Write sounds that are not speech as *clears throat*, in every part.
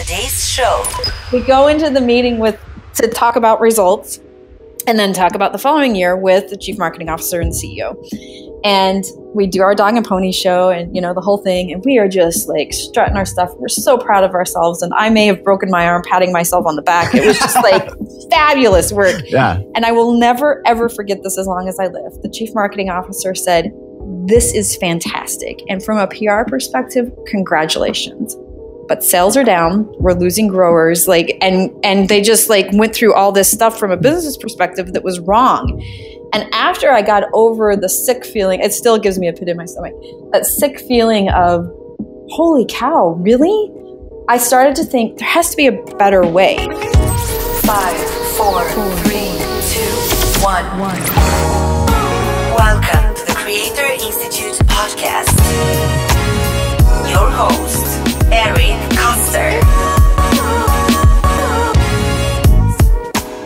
today's show. We go into the meeting with to talk about results and then talk about the following year with the chief marketing officer and the CEO. And we do our dog and pony show and you know the whole thing and we are just like strutting our stuff. We're so proud of ourselves and I may have broken my arm patting myself on the back. It was just like *laughs* fabulous work. Yeah. And I will never ever forget this as long as I live. The chief marketing officer said, "This is fantastic." And from a PR perspective, congratulations but sales are down we're losing growers like and and they just like went through all this stuff from a business perspective that was wrong and after i got over the sick feeling it still gives me a pit in my stomach that sick feeling of holy cow really i started to think there has to be a better way Five, four, three, two, one. Welcome to the Creator Institute podcast. Your host, Eric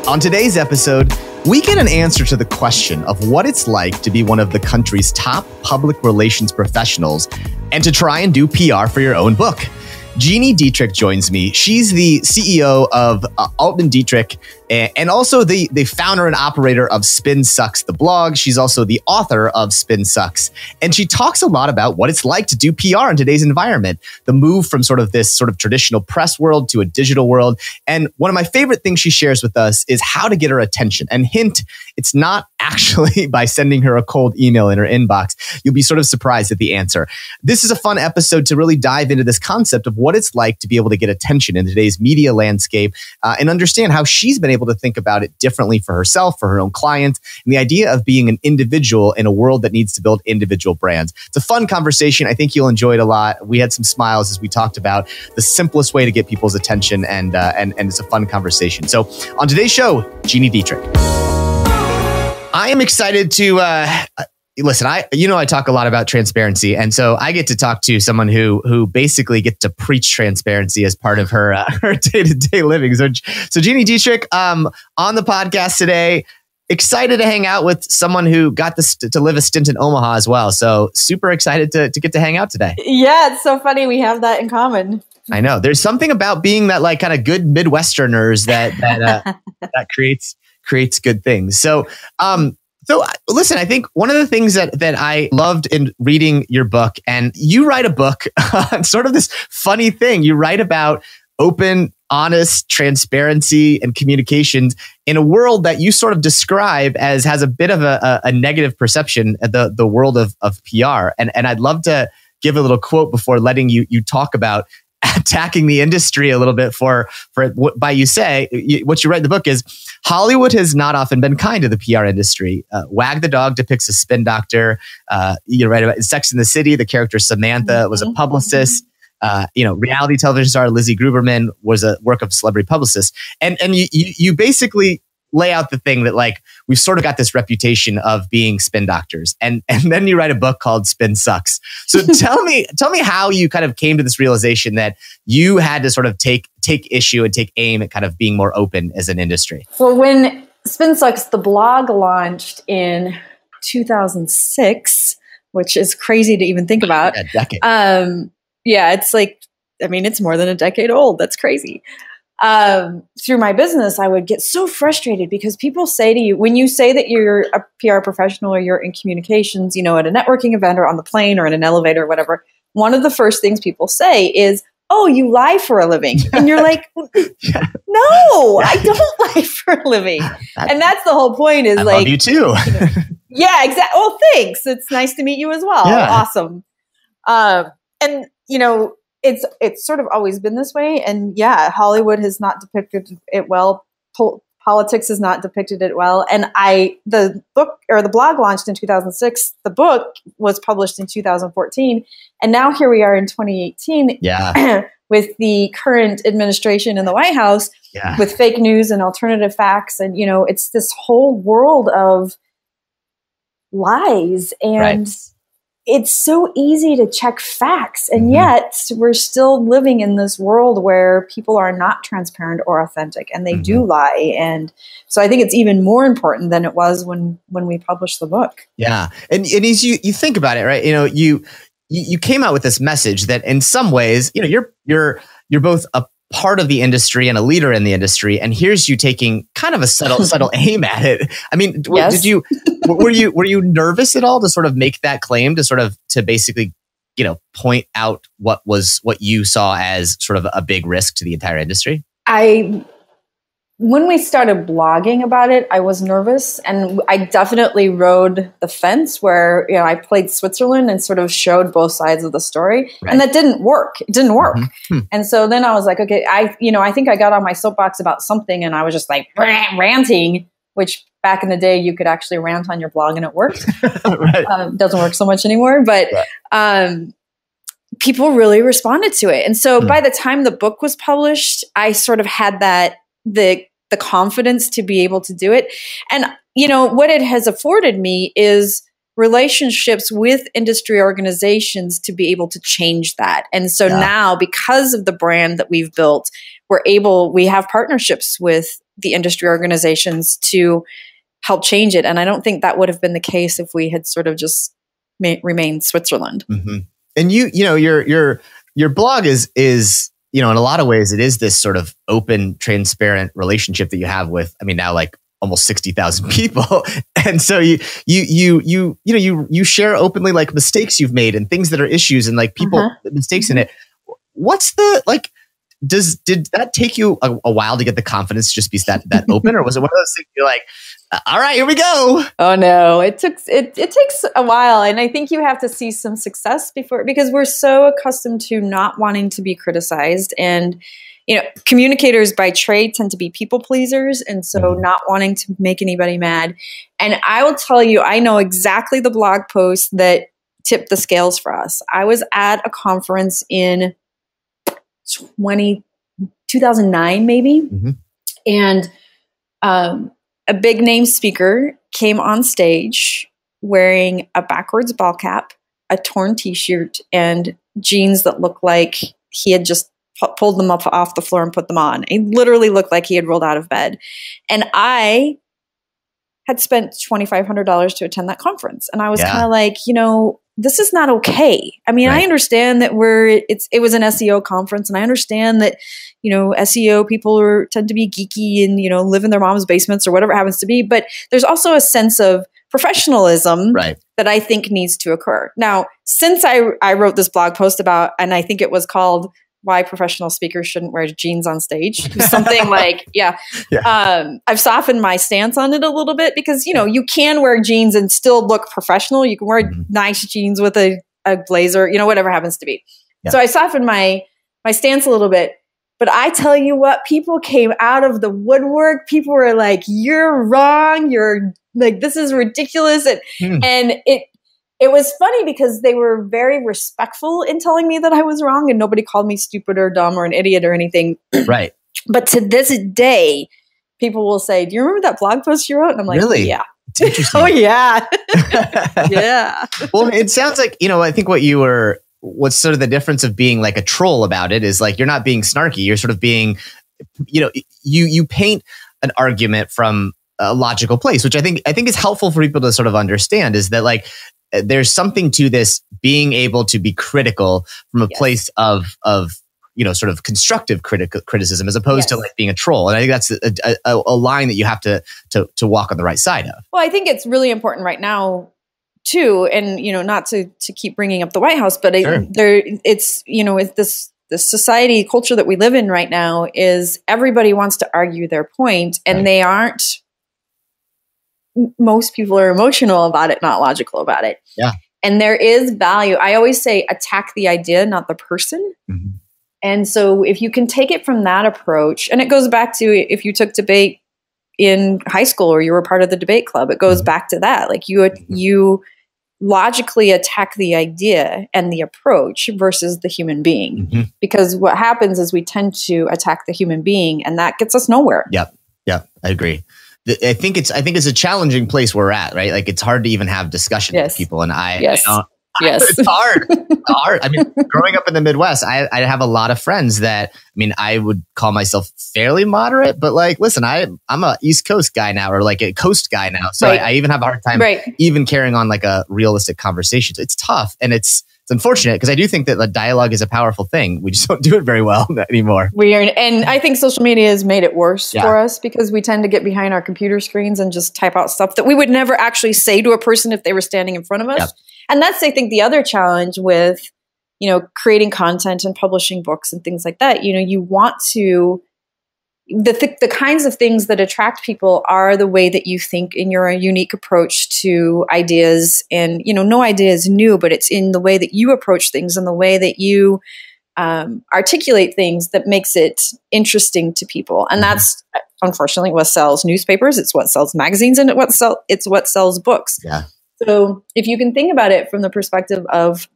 On today's episode, we get an answer to the question of what it's like to be one of the country's top public relations professionals and to try and do PR for your own book. Gini Dietrich joins me. She's the CEO of uh, Arment Dietrich and also the, the founder and operator of Spin Sucks, the blog. She's also the author of Spin Sucks. And she talks a lot about what it's like to do PR in today's environment, the move from sort of this sort of traditional press world to a digital world. And one of my favorite things she shares with us is how to get her attention. And hint, it's not actually *laughs* by sending her a cold email in her inbox. You'll be sort of surprised at the answer. This is a fun episode to really dive into this concept of what it's like to be able to get attention in today's media landscape uh, and understand how she's been able to think about it differently for herself, for her own clients, and the idea of being an individual in a world that needs to build individual brands. It's a fun conversation. I think you'll enjoy it a lot. We had some smiles as we talked about the simplest way to get people's attention, and uh, and and it's a fun conversation. So on today's show, Gini Dietrich. I am excited to uh, listen. I you know I talk a lot about transparency, and so I get to talk to someone who who basically gets to preach transparency as part of her uh, *laughs* her day to day living. So so Gini Dietrich um, on the podcast today. Excited to hang out with someone who got this to live a stint in Omaha as well. So super excited to, to get to hang out today. Yeah, it's so funny we have that in common. I know there's something about being that like kind of good Midwesterners that that uh, *laughs* that creates creates good things. So, um, so uh, listen, I think one of the things that that I loved in reading your book, and you write a book *laughs* sort of this funny thing. You write about open, honest transparency and communications in a world that you sort of describe as has a bit of a, a, a negative perception at the the world of of PR. And and I'd love to give a little quote before letting you you talk about *laughs* attacking the industry a little bit for for what by you say you, what you write in the book is Hollywood has not often been kind to the PR industry. Uh, Wag the dog depicts a spin doctor. Uh, you write about Sex in the City. The character Samantha was a publicist. Uh, you know, reality television star Lizzie Grubman was a work of celebrity publicist, and and you you, you basically lay out the thing that like we've sort of got this reputation of being spin doctors and *laughs* and then you write a book called spin sucks so *laughs* tell me tell me how you kind of came to this realization that you had to sort of take take issue and take aim at kind of being more open as an industry Well, when Spin Sucks, the blog launched in 2006, which is crazy to even think *laughs* about. a decade Um, yeah, it's like, I mean, it's more than a decade old. That's crazy. Um, through my business, I would get so frustrated because people say to you, when you say that you're a PR professional or you're in communications, you know, at a networking event or on the plane or in an elevator or whatever, one of the first things people say is, Oh, you lie for a living. *laughs* And you're like, No, I don't *laughs* lie for a living. And that's the whole point is I like, love you too *laughs* yeah, exactly. Well, thanks. It's nice to meet you as well. Yeah. Awesome. Um, and you know, it's it's sort of always been this way. And yeah, Hollywood has not depicted it well. Pol- politics has not depicted it well. And I, the book or the blog launched in 2006. The book was published in 2014, and now here we are in 2018 yeah *clears throat* with the current administration in the White House yeah with fake news and alternative facts and you know it's this whole world of lies and Right. It's so easy to check facts and Mhm. yet we're still living in this world where people are not transparent or authentic and they do lie and so i think it's even more important than it was when when we published the book Yeah, and and as you you think about it, right? You know, you you, you came out with this message that in some ways, you know, you're you're you're both a part of the industry and a leader in the industry and here's you taking kind of a subtle *laughs* subtle aim at it i mean Yes. did you *laughs* were you were you nervous at all to sort of make that claim to sort of to basically you know point out what was what you saw as sort of a big risk to the entire industry I when we started blogging about it, I was nervous and I definitely rode the fence where, you know, I played Switzerland and sort of showed both sides of the story. Right. And that didn't work. It didn't work. Mhm. Hmm. And so then I was like, okay, I, you know, I think I got on my soapbox about something and I was just like rant- ranting, which back in the day you could actually rant on your blog and it worked *laughs* right um, doesn't work so much anymore, but Right. um, people really responded to it. And so Hmm. by the time the book was published, I sort of had that the the confidence to be able to do it. And you know what it has afforded me is relationships with industry organizations to be able to change that. And so Yeah. now because of the brand that we've built, we're able we have partnerships with the industry organizations to help change it. And I don't think that would have been the case if we had sort of just ma- remained Switzerland. hmm And you, you know, your your your blog is is you know in a lot of ways it is this sort of open, transparent relationship that you have with. I mean, now like almost sixty thousand *laughs* people, and so you you you you you know you you share openly like mistakes you've made and things that are issues and like people Uh-huh. mistakes in it. What's the like? Does did that take you a, a while to get the confidence to just be that that open, or was it one of those things you're like, all right, here we go? Oh no, it took it, it takes a while and I think you have to see some success before because we're so accustomed to not wanting to be criticized and you know, communicators by trade tend to be people pleasers and so Mhm. not wanting to make anybody mad. And I will tell you, I know exactly the blog post that tipped the scales for us. I was at a conference in 20, 2009 maybe. Mhm. And um, a big name speaker came on stage wearing a backwards ball cap, a torn t-shirt, and jeans that looked like he had just pu- pulled them up off the floor and put them on. He literally looked like he had rolled out of bed. And I had spent $2,500 to attend that conference. And I was Yeah. kind of like, you know, this is not okay. I mean, I understand that we're it's it was an SEO conference and I understand that you know SEO people are tend to be geeky and you know live in their mom's basements or whatever it happens to be, but there's also a sense of professionalism Right. that I think needs to occur. Now, since I I wrote this blog post about and I think it was called why professional speakers shouldn't wear jeans on stage. *laughs* Something like, yeah. Yeah. Um, I've softened my stance on it a little bit because, you know, you can wear jeans and still look professional. You can wear Mhm. nice jeans with a, a blazer, you know, whatever happens to be. Yeah. So I softened my my stance a little bit. But I tell you what, people came out of the woodwork. People were like, "You're wrong. You're like this is ridiculous." And Hmm. and it it was funny because they were very respectful in telling me that I was wrong, and nobody called me stupid or dumb or an idiot or anything. *clears throat* Right. But to this day, people will say, "Do you remember that blog post you wrote?" And I'm like, Really? "Yeah, *laughs* oh yeah, *laughs* yeah." well, it sounds like, you know, I think what you were, what's sort of the difference of being like a troll about it is like you're not being snarky. You're sort of being, you know, you you paint an argument from a logical place, which I think I think is helpful for people to sort of understand is that like Uh, there's something to this being able to be critical from a Yes. place of of you know sort of constructive critical criticism as opposed to like being a troll and i think that's a, a, a line that you have to to to walk on the right side of Well, I think it's really important right now too, and you know, not to to keep bringing up the White House, but Sure. it, there, it's you know, it's this the society culture that we live in right now is everybody wants to argue their point, and Right. they aren't. Most people are emotional about it, not logical about it. Yeah. And there is value. I always say attack the idea, not the person. Mhm. And so if you can take it from that approach, and it goes back to if you took debate in high school or you were part of the debate club, it goes Mhm. back to that. Like you Mhm. you logically attack the idea and the approach versus the human being. Mhm. Because what happens is we tend to attack the human being and that gets us nowhere. Yeah. Yeah, I agree. I think it's I think it's a challenging place we're at, right? Like it's hard to even have discussion Yes. with people, and I, Yes. I don't- Yes. it's hard. *laughs* It's hard. I mean, growing up in the Midwest, I, I have a lot of friends that I mean, I would call myself fairly moderate, but like, listen, I I'm a East Coast guy now, or like a Coast guy now, so Right. I, I even have a hard time right. even carrying on like a realistic conversation. It's tough, and it's it's unfortunate because I do think that the dialogue is a powerful thing. We just *laughs* don't do it very well *laughs* anymore. Weird. And I think social media has made it worse yeah. for us because we tend to get behind our computer screens and just type out stuff that we would never actually say to a person if they were standing in front of us. And that's, I think, the other challenge with, you know, creating content and publishing books and things like that. You know, you want to the th- the kinds of things that attract people are the way that you think in your unique approach to ideas and you know no idea is new but it's in the way that you approach things and the way that you um, articulate things that makes it interesting to people. And mm-hmm. that's unfortunately what sells newspapers. It's what sells magazines and it what sell it's what sells books. Yeah. So if you can think about it from the perspective of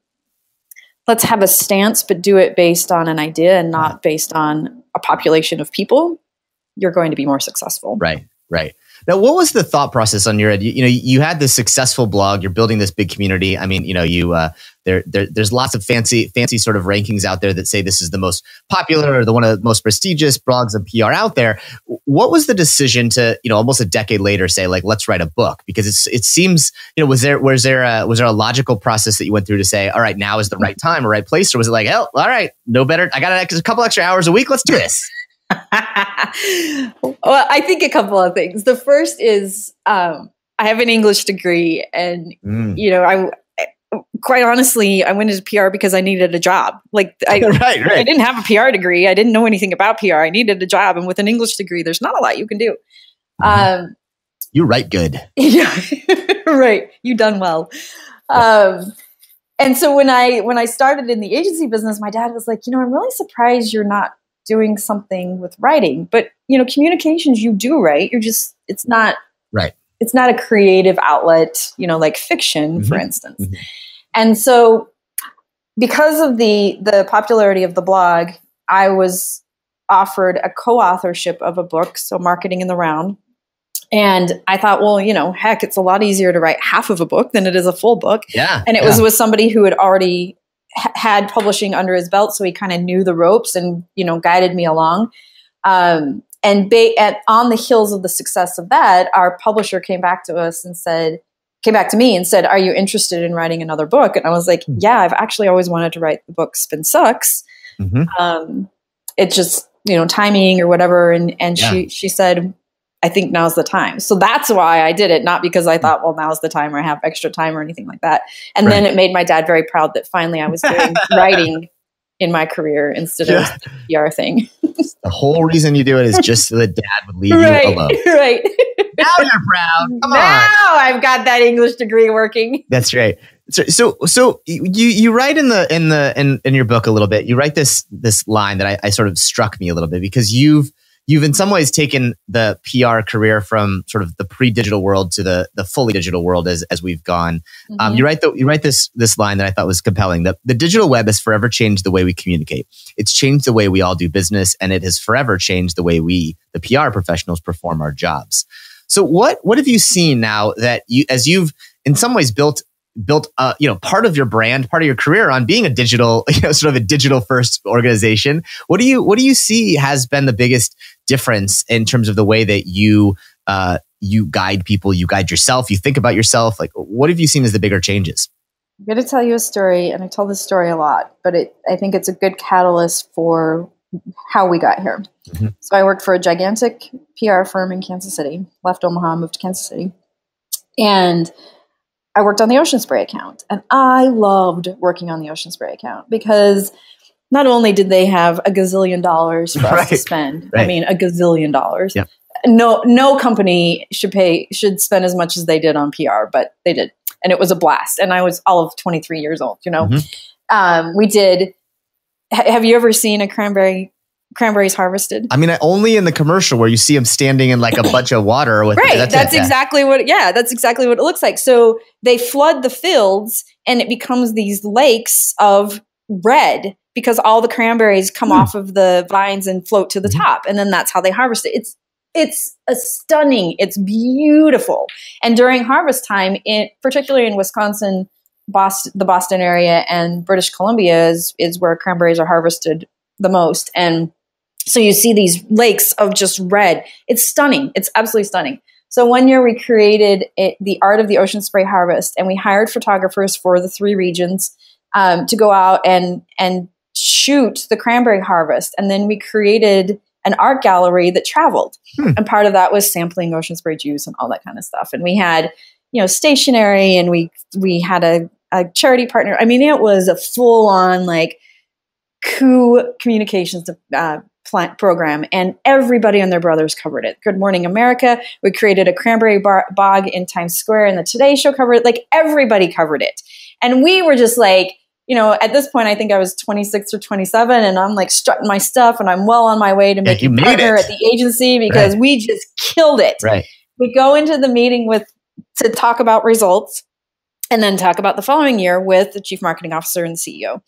let's have a stance but do it based on an idea and not based on a population of people, you're going to be more successful. Right, right. Now, what was the thought process on your end? You, you, know, you had this successful blog. You're building this big community. I mean, you know, you uh, there, there, there's lots of fancy, fancy sort of rankings out there that say this is the most popular or the one of the most prestigious blogs of PR out there. What was the decision to, you know, almost a decade later, say like, let's write a book? Because it's, it seems, you know, was there, was there, a, was there a logical process that you went through to say, all right, now is the right time or right place, or was it like, oh, all right, no better, I got a couple extra hours a week, let's do this. *laughs* well, I think a couple of things. The first is um, I have an English degree, and mm. you know, I quite honestly, I went into PR because I needed a job. Like I, *laughs* right, right. I didn't have a PR degree. I didn't know anything about PR. I needed a job, and with an English degree, there's not a lot you can do. Mm. Um, you write good. *laughs* Yeah, right. You done well. Um, and so when I when I started in the agency business, my dad was like, you know, I'm really surprised you're not doing something with writing. But, you know, communications you do write. You're just, it's not, right. It's not a creative outlet, you know, like fiction, mm-hmm. for instance. Mm-hmm. And so because of the the popularity of the blog, I was offered a co-authorship of a book, so marketing in the round. And I thought, well, you know, heck, it's a lot easier to write half of a book than it is a full book. Yeah. And it yeah. was with somebody who had already had publishing under his belt, so he kind of knew the ropes and you know guided me along. Um, and ba- at, on the heels of the success of that, our publisher came back to us and said, came back to me and said, "Are you interested in writing another book?" And I was like, hmm. "Yeah, I've actually always wanted to write the book Spin Sucks." Mm-hmm. Um, it's just you know timing or whatever. And and yeah. she she said, I think now's the time. So that's why I did it, not because I hmm. thought, well, now's the time or I have extra time or anything like that. And right. then it made my dad very proud that finally I was doing *laughs* writing in my career instead yeah. of the PR thing. *laughs* the whole reason you do it is just so that dad would leave right, you alone. *laughs* Right. now you're proud. Come now on. I've got that English degree working. That's right. So, so, so you you write in the in the in, in your book a little bit. You write this this line that I, I sort of struck me a little bit because you've you've in some ways taken the PR career from sort of the pre-digital world to the the fully digital world as as we've gone. Um, mm-hmm. Um, you write the, you write this this line that I thought was compelling. That the digital web has forever changed the way we communicate. It's changed the way we all do business, and it has forever changed the way we, the PR professionals, perform our jobs. So what what have you seen now that you as you've in some ways built built uh, you know part of your brand part of your career on being a digital *laughs* you know sort of a digital first organization what do you what do you see has been the biggest difference in terms of the way that you uh, you guide people you guide yourself you think about yourself like what have you seen as the bigger changes i'm going to tell you a story and i tell this story a lot but it i think it's a good catalyst for how we got here mm-hmm. so i worked for a gigantic pr firm in kansas city left omaha moved to kansas city and I worked on the Ocean Spray account, and I loved working on the Ocean Spray account because not only did they have a gazillion dollars for right. us to spend, right. I mean, a gazillion dollars. Yep. No, no company should pay should spend as much as they did on PR, but they did, and it was a blast. And I was all of twenty three years old. You know, mm-hmm. um, we did. Ha- have you ever seen a cranberry cranberries harvested. I mean, only in the commercial where you see them standing in like a bunch of water. With, right. That's, that's exactly what, yeah, that's exactly what it looks like. So they flood the fields and it becomes these lakes of red because all the cranberries come mm. off of the vines and float to the mm. top. And then that's how they harvest it. It's, it's a stunning, it's beautiful. And during harvest time, in, particularly in Wisconsin, Boston, the Boston area and British Columbia is, is where cranberries are harvested the most. And so you see these lakes of just red. It's stunning. It's absolutely stunning. So one year we created it, the art of the ocean spray harvest, and we hired photographers for the three regions. um, to go out and and shoot the cranberry harvest, and then we created an art gallery that traveled, Hmm. and part of that was sampling ocean spray juice and all that kind of stuff. And we had you know stationery, and we we had a, a charity partner. I mean, it was a full on like coup communications uh, plant program, and everybody and their brothers covered it. Good Morning America. We created a cranberry bar- bog in Times Square, and the Today Show covered it. Like everybody covered it, and we were just like. You know, at this point, I think I was 26 or 27, and I'm like strutting my stuff, and I'm well on my way to making partner it. at the agency because we just killed it. Right. we go into the meeting with to talk about results and then talk about the following year with the chief marketing officer and the ceo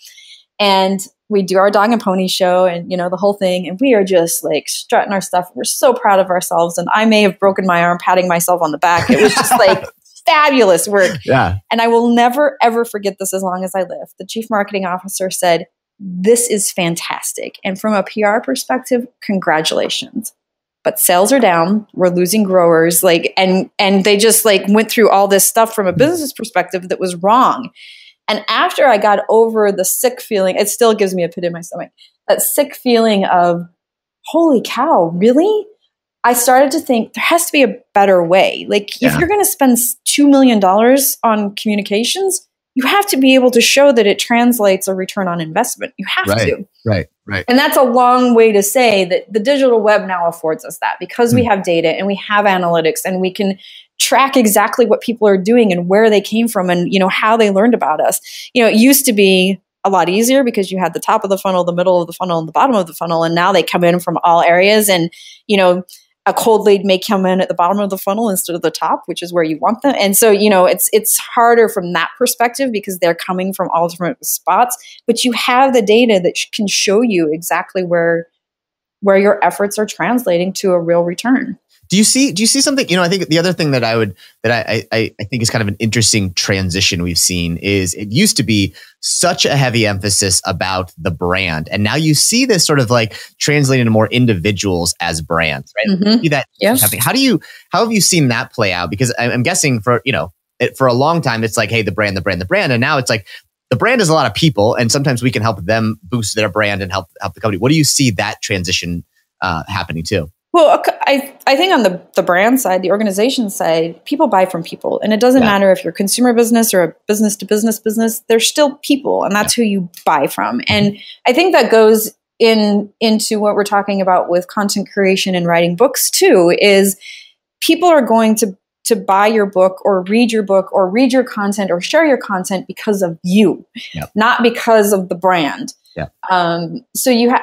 and we do our dog and pony show and you know the whole thing and we are just like strutting our stuff. We're so proud of ourselves and i may have broken my arm patting myself on the back. It was just like *laughs* fabulous work Yeah. and I will never, ever forget this as long as I live. The chief marketing officer said, This is fantastic. And from a PR perspective, congratulations. But sales are down. We're losing growers. Like, and and they just like went through all this stuff from a business perspective that was wrong. And after I got over the sick feeling, it still gives me a pit in my stomach. That sick feeling of, holy cow, really? I started to think there has to be a better way. Like, Yeah. if you're going to spend $2 million on communications, you have to be able to show that it translates a return on investment. You have Right. to. Right. Right. And that's a long way to say that the digital web now affords us that because we Hmm. have data and we have analytics and we can track exactly what people are doing and where they came from and you know how they learned about us. You know, it used to be a lot easier because you had the top of the funnel, the middle of the funnel, and the bottom of the funnel and now they come in from all areas and you know a cold lead may come in at the bottom of the funnel instead of the top, which is where you want them. And so, you know, it's it's harder from that perspective because they're coming from all different spots. But you have the data that can show you exactly where where your efforts are translating to a real return. Do you see? Do you see something? You know, I think the other thing that I would that I I, I think is kind of an interesting transition we've seen is it used to be such a heavy emphasis about the brand, and now you see this sort of like translating to more individuals as brands, right? Mhm. See that happening. How do you how have you seen that play out? Because I'm guessing for you know it, for a long time it's like hey the brand the brand the brand, and now it's like the brand is a lot of people, and sometimes we can help them boost their brand and help help the company. What do you see that transition uh, happening too? Well, I I think on the the brand side, the organization side, people buy from people, and it doesn't Yeah. matter if you're a consumer business or a business to business business. They're still people, and that's who you buy from. And I think that goes in into what we're talking about with content creation and writing books too. Is people are going to to buy your book or read your book or read your content or share your content because of you, not because of the brand. Yeah. Um, so you have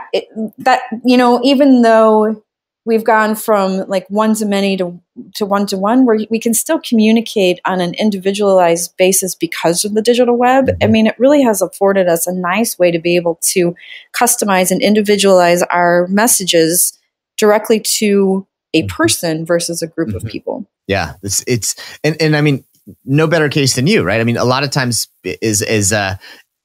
that, you know, even though we've gone from like one to many to to one to one, where we can still communicate on an individualized basis because of the digital web. I Mhm. mean, it really has afforded us a nice way to be able to customize and individualize our messages directly to a Mhm. person versus a group Mhm. of people. Yeah, it's it's and and I mean, no better case than you, right? I mean, a lot of times is is uh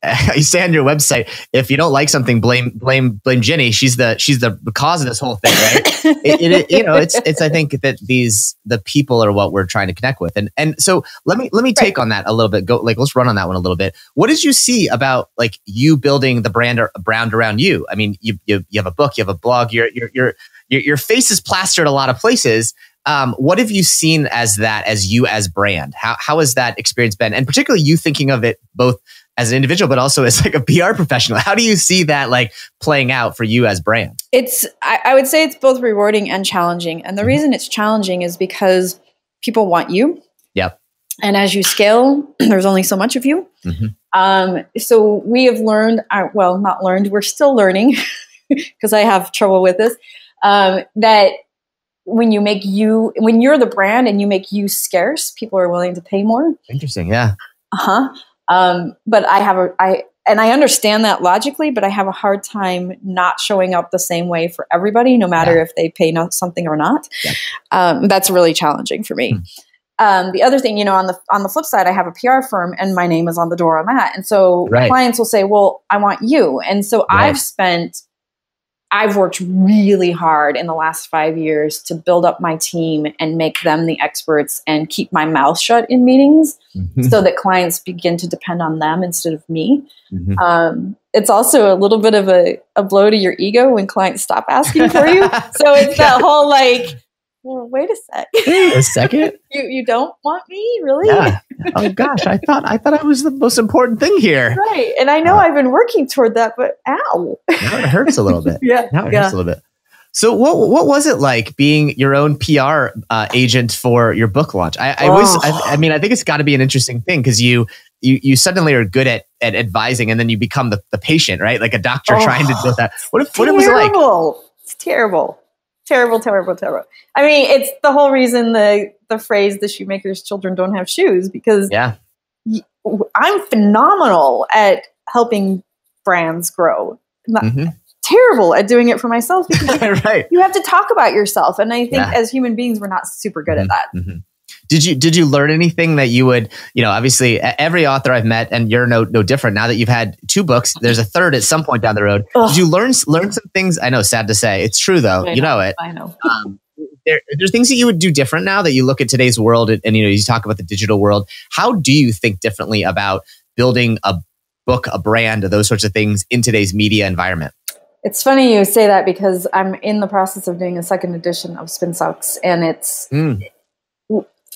*laughs* you say on your website if you don't like something, blame blame blame Gini. She's the she's the cause of this whole thing, right? *laughs* it, it, you know, it's it's. I think that these the people are what we're trying to connect with, and and so let me let me take on that a little bit. Go like let's run on that one a little bit. What did you see about like you building the brand or brand around you? I mean, you you, you have a book, you have a blog, your your your your face is plastered a lot of places. Um, what have you seen as that as you as brand? How how has that experience been, and particularly you thinking of it both as an individual, but also as like a *laughs* PR professional? How do you see that like playing out for you as brand? it's I, I would say it's both rewarding and challenging and the Mhm. reason it's challenging is because people want you Yep. and as you scale *clears throat* there's only so much of you Mhm. um, so we have learned uh, well not learned we're still learning *laughs* because i have trouble with this um, that when you make you when you're the brand and you make you scarce people are willing to pay more Interesting, yeah. uh-huh um, but i have a i and i understand that logically but i have a hard time not showing up the same way for everybody no matter if they pay not something or not Yeah. um, that's really challenging for me Hmm. um, the other thing you know on the on the flip side i have a pr firm and my name is on the door on that and so Right. clients will say well i want you and so Right. i've spent I've worked really hard in the last five years to build up my team and make them the experts and keep my mouth shut in meetings Mhm. so that clients begin to depend on them instead of me. Mhm. Um, it's also a little bit of a, a blow to your ego when clients stop asking for you. *laughs* So it's that whole like, well, wait a sec. *laughs* A second. you you don't want me really? Yeah. Oh gosh, I thought I thought I was the most important thing here. Right. And I know I've been working toward that, but ow. Now it hurts a little bit. *laughs* Yeah. Now it Yeah. hurts a little bit. So what what was it like being your own PR uh, agent for your book launch? I, I was Oh. I, I mean I think it's got to be an interesting thing because you you you suddenly are good at at advising and then you become the, the patient right like a doctor Oh. trying to do that. What if, what it was like? terrible. It's terrible. Terrible, terrible, terrible. I mean, it's the whole reason the the phrase "the shoemaker's children don't have shoes" because Yeah. I'm phenomenal at helping brands grow. Not Mhm. terrible at doing it for myself *laughs* because right. you have to talk about yourself, and I think Yeah. as human beings, we're not super good at that. Mhm. Did you did you learn anything that you would you know obviously every author I've met and you're no no different. Now that you've had two books there's a third at some point down the road. Ugh. did you learn learn some things? I know sad to say. It's true though. I you know it. I know. um, there, there's things that you would do different now that you look at today's world and, and you know you talk about the digital world? How do you think differently about building a book a brand those sorts of things in today's media environment? It's funny you say that because I'm in the process of doing a second edition of Spin Sucks, and it's Mm,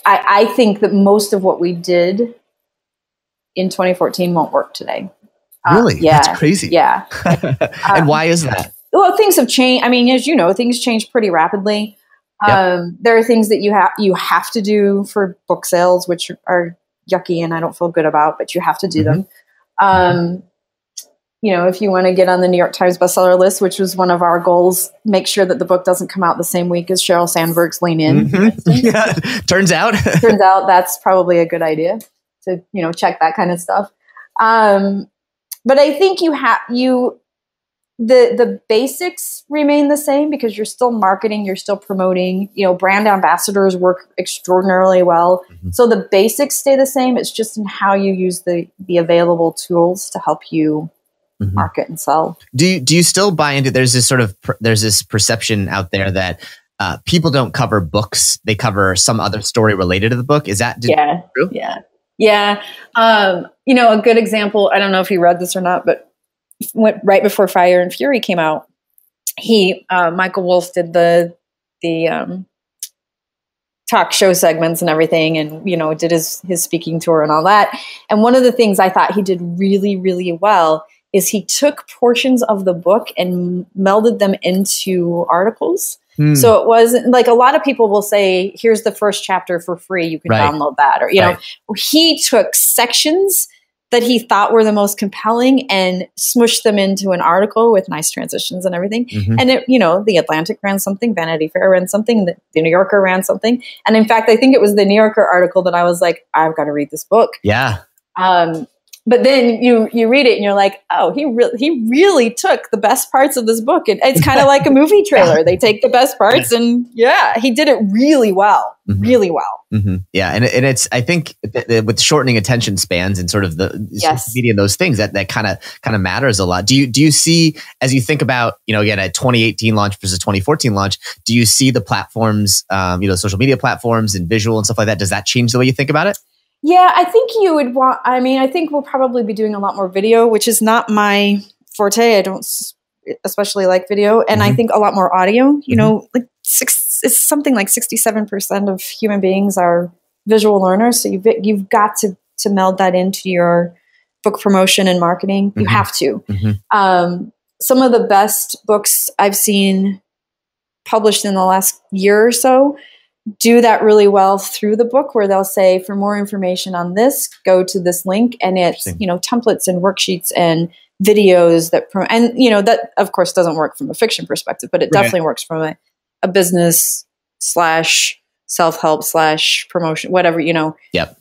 I, I think that most of what we did in 2014 won't work today. Uh, really yeah. that's crazy Yeah. *laughs* and why is that Well, things have changed. I mean, as you know, things change pretty rapidly. Yep. Um, there are things that you have you have to do for book sales, which are yucky and I don't feel good about, but you have to do Mhm. them. Um, you know, if you want to get on the New York Times bestseller list, which was one of our goals, make sure that the book doesn't come out the same week as Sheryl Sandberg's Lean In. Mhm. *laughs* yeah turns out *laughs* turns out that's probably a good idea to you know check that kind of stuff um, but i think you have you the the basics remain the same because you're still marketing you're still promoting you know brand ambassadors work extraordinarily well Mhm. so the basics stay the same it's just in how you use the the available tools to help you Mhm. market and sell. Do you, do you still buy into there's this sort of per- there's this perception out there that uh, people don't cover books they cover some other story related to the book. Is that yeah. true? yeah. Yeah. Um, you know a good example i don't know if you read this or not but went right before fire and fury came out he uh, michael wolff did the the um, talk show segments and everything and you know did his his speaking tour and all that. And one of the things i thought he did really really well is he took portions of the book and melded them into articles Hmm. so it wasn't like a lot of people will say, here's the first chapter for free. You can Right. download that. Or, you Right. know, he took sections that he thought were the most compelling and smushed them into an article with nice transitions and everything. Mhm. And it, you know, the Atlantic ran something, Vanity Fair ran something, the, the New Yorker ran something. And in fact, I think it was the New Yorker article that I was like, I've got to read this book. yeah Um, but then you you read it and you're like, oh, he really he really took the best parts of this book. And it's kind of like a movie *laughs* trailer. They take the best parts and yeah, he did it really well, Mhm. really well. hmm Yeah, and and it's I think th- th- with shortening attention spans and sort of the Yes. media and those things that that kind of kind of matters a lot. Do you do you see as you think about you know again a 2018 launch versus 2014 launch? Do you see the platforms, um, you know, social media platforms and visual and stuff like that? Does that change the way you think about it? Yeah, I think you would want. I mean, I think we'll probably be doing a lot more video, which is not my forte. I don't especially like video, and I Mhm. think a lot more audio. You know, like six, it's something like sixty-seven percent of human beings are visual learners. So you've you've got to to meld that into your book promotion and marketing. You Mhm. have to. Mhm. Um, some of the best books I've seen published in the last year or so do that really well through the book where they'll say for more information on this go to this link and it's you know templates and worksheets and videos that pro- and you know that of course doesn't work from a fiction perspective but it Right. definitely works from a, a business slash self-help slash promotion whatever you know Yep.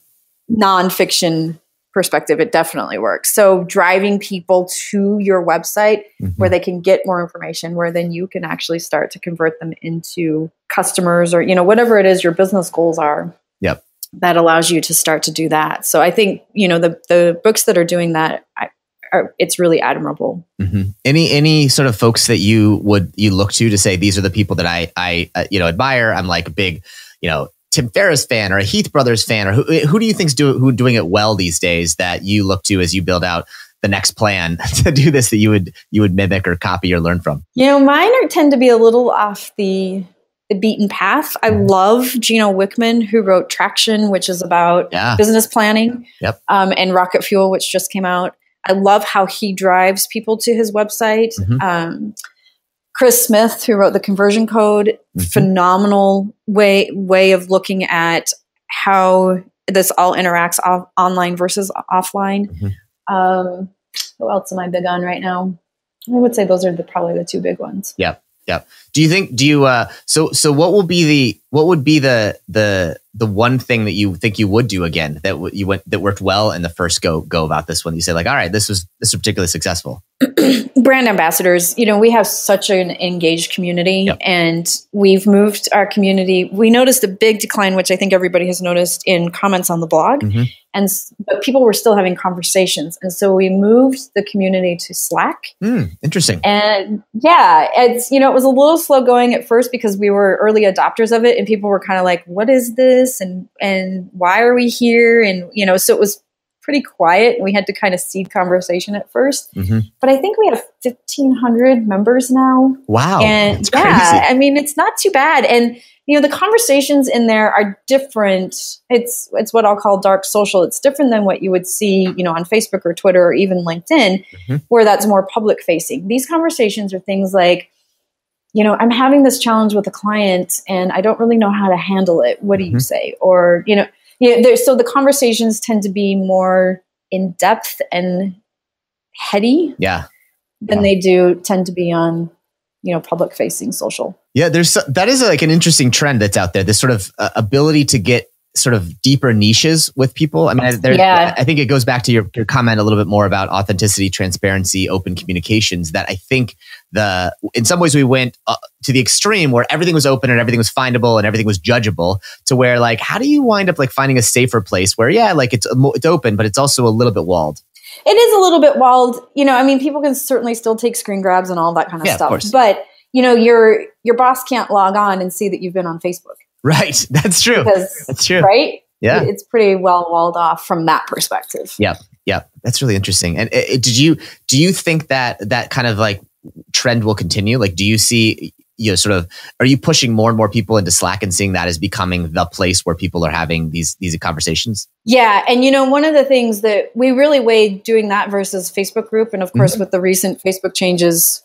nonfiction perspective it definitely works so driving people to your website Mhm. where they can get more information where then you can actually start to convert them into customers or you know whatever it is your business goals are Yep. that allows you to start to do that so i think you know the the books that are doing that I, are, it's really admirable. Mm-hmm. Any any sort of folks that you would you look to to say these are the people that I I uh, you know admire. I'm like a big you know Tim Ferriss fan or a Heath Brothers fan or who who do you think's do who doing it well these days that you look to as you build out the next plan *laughs* to do this that you would you would mimic or copy or learn from? You know, mine are, tend to be a little off the the beaten path. I Mm-hmm. love Gino Wickman, who wrote Traction, which is about Yeah. business planning, Yep. um, and Rocket Fuel, which just came out. I love how he drives people to his website. Mhm. Um, Chris Smith, who wrote the Conversion Code, Mhm. phenomenal way way of looking at how this all interacts off, online versus offline. Mhm. Um, who else am I big on right now? I would say those are the, probably the two big ones. Yeah, yeah. Do you think? Do you? Uh, so so what will be the what would be the the the one thing that you think you would do again that w- you went that worked well in the first go go about this one? You say like, all right, this was this was particularly successful. *clears throat* brand ambassadors you know we have such an engaged community Yep. and we've moved our community we noticed a big decline which i think everybody has noticed in comments on the blog Mhm. and but people were still having conversations and so we moved the community to slack Hmm, interesting. and yeah it's you know it was a little slow going at first because we were early adopters of it and people were kind of like what is this and and why are we here and you know so it was pretty quiet and we had to kind of seed conversation at first Mhm. but I think we have 1,500 members now. Wow, and that's yeah, crazy. I mean, it's not too bad. And, you know, the conversations in there are different. It's, it's what I'll call dark social. It's different than what you would see, you know, on Facebook or Twitter or even LinkedIn, Mhm. where that's more public facing. These conversations are things like, you know, I'm having this challenge with a client and I don't really know how to handle it. What do you Mhm. say? Or, you know, yeah, there, so the conversations tend to be more in depth and heady Yeah, than Wow. they do tend to be on, you know, public facing social. yeah. There's that is like an interesting trend that's out there. This sort of uh, ability to get sort of deeper niches with people. I mean, Yeah. I think it goes back to your, your comment a little bit more about authenticity, transparency, open communications. That I think the in some ways we went uh, to the extreme where everything was open and everything was findable and everything was judgeable. To where like, how do you wind up like finding a safer place where yeah, like it's it's open, but it's also a little bit walled. It is a little bit walled, you know. I mean, people can certainly still take screen grabs and all that kind of Yeah, of stuff, course. but you know, your your boss can't log on and see that you've been on Facebook Right, *laughs* that's true. because, That's true. right? Yeah. it's pretty well walled off from that perspective. Yeah, yeah, that's really interesting. And uh, uh, did you do you think that that kind of like trend will continue? Like, do you see you know sort of are you pushing more and more people into Slack and seeing that as becoming the place where people are having these these conversations? Yeah, and you know, one of the things that we really weighed doing that versus Facebook group, and of Mm-hmm. course, with the recent Facebook changes,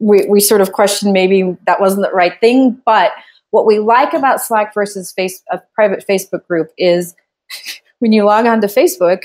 we, we sort of questioned maybe that wasn't the right thing. But what we like about Slack versus face, a private Facebook group is *laughs* when you log on to Facebook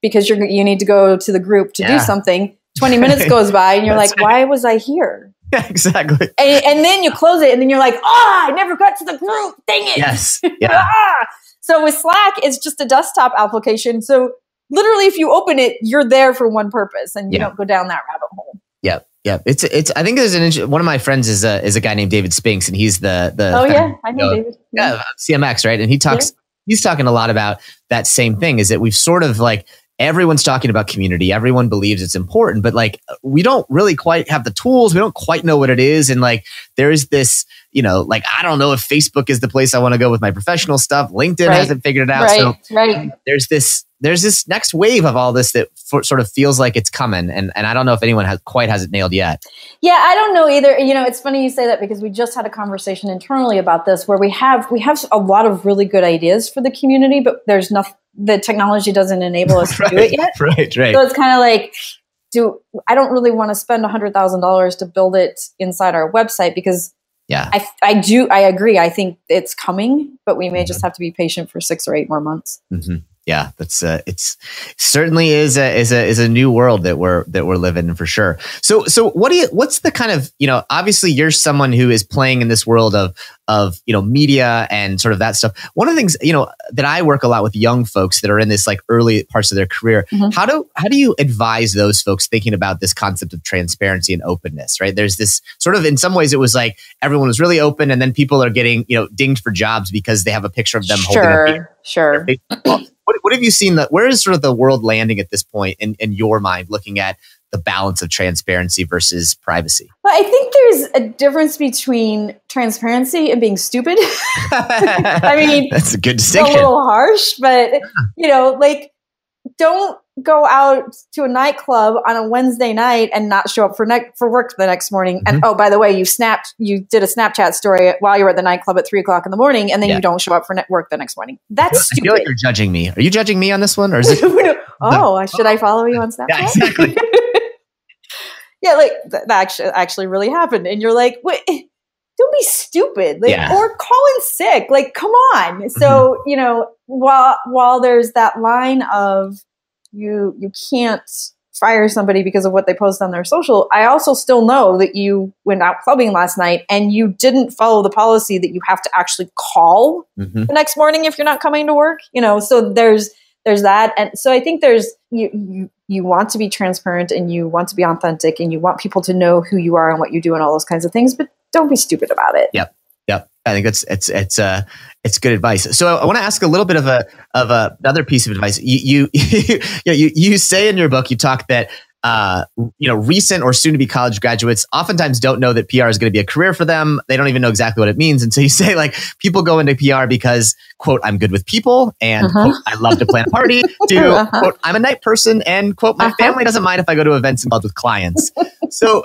because you're you need to go to the group to Yeah. do something. Twenty minutes goes by, and you're *laughs* like, "Why was I here?" *laughs* Yeah, exactly. And, and then you close it, and then you're like, "Ah, I never got to the group. Dang it!" Yes. Yeah. Ah! So with Slack, it's just a desktop application. So literally, if you open it, you're there for one purpose, and you Yeah. don't go down that rabbit hole. Yeah. Yeah. It's it's. I think there's an one of my friends is a is a guy named David Spinks, and he's the the Oh yeah, I know of- David. yeah, CMX, right? And he talks, he's talking a lot about that same thing is that we've sort of like, everyone's talking about community. Everyone believes it's important, but like, we don't really quite have the tools. We don't quite know what it is. And like, there is this, you know, like, I don't know if Facebook is the place I want to go with my professional stuff. LinkedIn Right. hasn't figured it out. Right, So right. Um, there's this, there's this next wave of all this that for, sort of feels like it's coming. And, and I don't know if anyone has quite has it nailed yet. Yeah, I don't know either. You know, it's funny you say that because we just had a conversation internally about this, where we have we have a lot of really good ideas for the community, but there's nothing. The technology doesn't enable us *laughs* to do it yet. right. Right. So it's kind of like, do I don't really want to spend a hundred thousand dollars to build it inside our website because Yeah. I, I do I agree. I think it's coming, but we may just have to be patient for six or eight more months. hmm Yeah, that's uh, it's certainly is a is a is a new world that we're that we're living in for sure. So so what do you what's the kind of you know obviously you're someone who is playing in this world of of you know media and sort of that stuff. One of the things you know that I work a lot with young folks that are in this like early parts of their career. Mhm. How do how do you advise those folks thinking about this concept of transparency and openness? Right, there's this sort of in some ways it was like everyone was really open, and then people are getting you know dinged for jobs because they have a picture of them holding a beer Sure, sure. What, what have you seen that where is sort of the world landing at this point in, in your mind looking at the balance of transparency versus privacy? Well, I think there's a difference between transparency and being stupid. *laughs* *laughs* I mean, that's a good it's a little harsh, but you know, like don't go out to a nightclub on a Wednesday night and not show up for ne- for work the next morning. Mm-hmm. And oh, by the way, you snapped, you did a Snapchat story while you were at the nightclub at three o'clock in the morning, and then Yeah. you don't show up for net work the next morning. That's I feel stupid. like you're judging me. Are you judging me on this one, or is it? *laughs* oh, should I follow you on Snapchat? *laughs* Yeah, exactly. *laughs* yeah, like that actually actually really happened, and you're like, wait. Don't be stupid, like, Yeah. Mm-hmm. or call in sick. Like, come on. So you know, while while there's that line of you you can't fire somebody because of what they post on their social, I also still know that you went out clubbing last night and you didn't follow the policy that you have to actually call Mhm. the next morning if you're not coming to work you know so there's there's that and so i think there's you you you want to be transparent and you want to be authentic and you want people to know who you are and what you do and all those kinds of things but don't be stupid about it Yep. Yep i think that's it's it's uh it's good advice. So I want to ask a little bit of a of a, another piece of advice. You you *laughs* you, know, you you say in your book you talk that uh, you know recent or soon to be college graduates oftentimes don't know that PR is going to be a career for them. They don't even know exactly what it means, and so you *laughs* say like people go into PR because quote I'm good with people and Uh-huh. quote I love to plan a party to *laughs* Uh-huh. quote I'm a night person and quote my Uh-huh. family doesn't mind if I go to events involved with clients. *laughs* so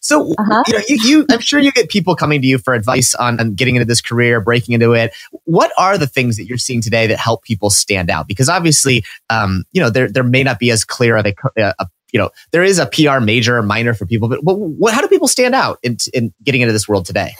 so Uh-huh. you know you, you I'm sure you get people coming to you for advice on, on getting into this career, breaking into it. What are the things that you're seeing today that help people stand out? Because obviously, um, you know, there there may not be as clear of a, a, a you know, there is a PR major or minor for people, but what, what how do people stand out in, in getting into this world today?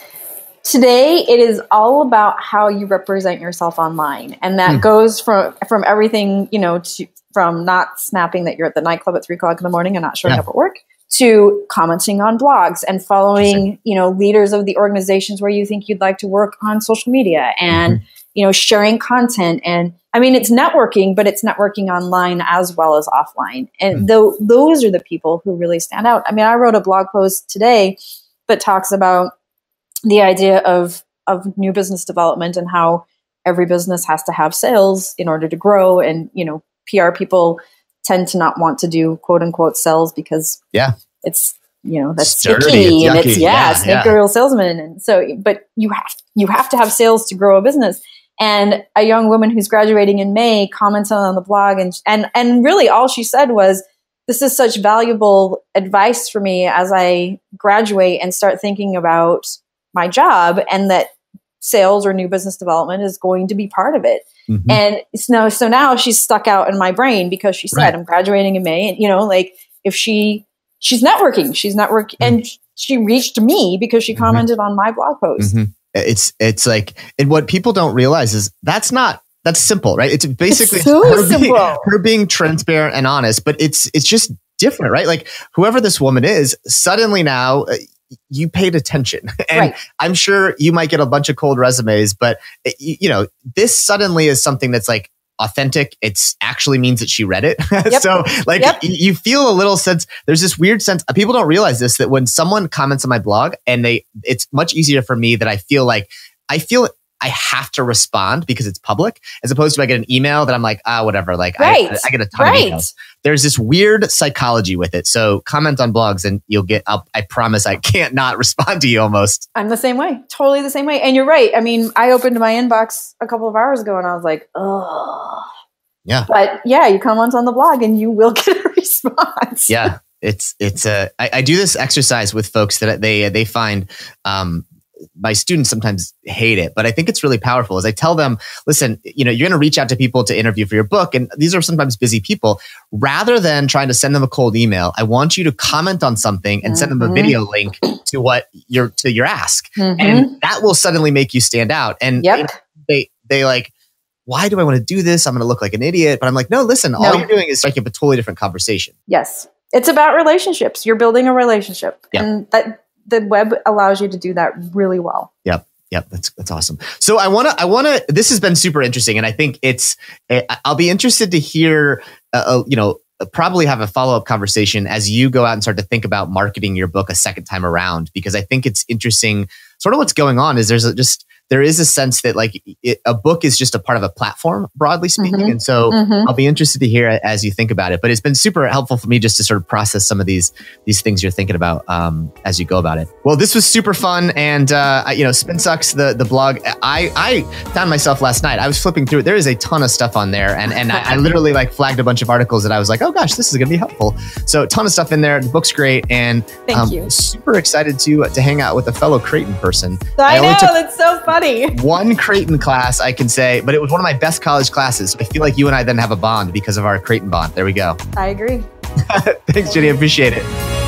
today it is all about how you represent yourself online and that Hmm. goes from from everything you know to from not snapping that you're at the nightclub at three o'clock in the morning and not showing Yeah. up at work to commenting on blogs and following you know leaders of the organizations where you think you'd like to work on social media and Mm-hmm. You know sharing content. And i mean it's networking but it's networking online as well as offline. And Hmm. tho- those are the people who really stand out. I mean i wrote a blog post today that talks about the idea of of new business development and how every business has to have sales in order to grow. And you know PR people tend to not want to do quote unquote sales because Yeah. it's you know that's dirty, sticky it's and it's yeah, Yeah, snake yeah. salesman. And so but you have you have to have sales to grow a business and a young woman who's graduating in May commented on the blog and and and really all she said was this is such valuable advice for me as I graduate and start thinking about my job and that sales or new business development is going to be part of it. Mhm. And so, so now she's stuck out in my brain because she said, Right. I'm graduating in May. And, you know, like if she, she's networking, she's network and she reached me because she Mhm. commented on my blog post. It's it's like and what people don't realize is that's not that's simple, right? It's basically so her, Being, her being transparent and honest, but it's it's just different, right? Like whoever this woman is, suddenly now uh, you paid attention, *laughs* and Right. I'm sure you might get a bunch of cold resumes, but uh, you, you know this suddenly is something that's like authentic it's actually means that she read it *laughs* so like Yep. you feel a little sense there's this weird sense uh, people don't realize this that when someone comments on my blog and they it's much easier for me that i feel like i feel I have to respond because it's public, as opposed to I get an email that I'm like, ah, whatever. Like, Right. I, I get a ton of emails. There's this weird psychology with it. So comment on blogs, and you'll get. I'll, I promise, I *laughs* can't not respond to you almost. I'm the same way, totally the same way. And you're right. I mean, I opened my inbox a couple of hours ago and I was like, oh. Yeah. But yeah, you comment on the blog and you will *laughs* get a response. Yeah, it's it's. Uh, I, I do this exercise with folks that they they find. Um, my students sometimes hate it, but I think it's really powerful. As I tell them, listen, you know, you're going to reach out to people to interview for your book, and these are sometimes busy people. Rather than trying to send them a cold email, I want you to comment on something and send them a Mhm. video link to what your to your ask, Mhm. and that will suddenly make you stand out. And Yep. they they like. Why do I want to do this? I'm going to look like an idiot. But I'm like, no, listen, all you're doing is striking up a totally different conversation. Yes. It's about relationships. You're building a relationship. Yeah. And that the web allows you to do that really well. Yep, Yep, that's that's awesome. So I want to I want to this has been super interesting and I think it's I'll be interested to hear uh, uh, you know probably have a follow-up conversation as you go out and start to think about marketing your book a second time around because I think it's interesting sort of what's going on is there's a, just there is a sense that like it, a book is just a part of a platform, broadly speaking. Mhm. And so Mhm. I'll be interested to hear as you think about it. But it's been super helpful for me just to sort of process some of these these things you're thinking about um, as you go about it. Well, this was super fun, and uh, you know, Spin Sucks the the blog. I I found myself last night. I was flipping through it. There is a ton of stuff on there, and and I, I literally like flagged a bunch of articles that I was like, oh gosh, this is gonna be helpful. So a ton of stuff in there. The book's great, and Thank um, you. super excited to to hang out with a fellow Creighton person. I, only know took that's so funny. one Creighton class, I can say, but it was one of my best college classes. I feel like you and I then have a bond because of our Creighton bond. There we go. I agree. *laughs* Thanks, Gini. I appreciate it.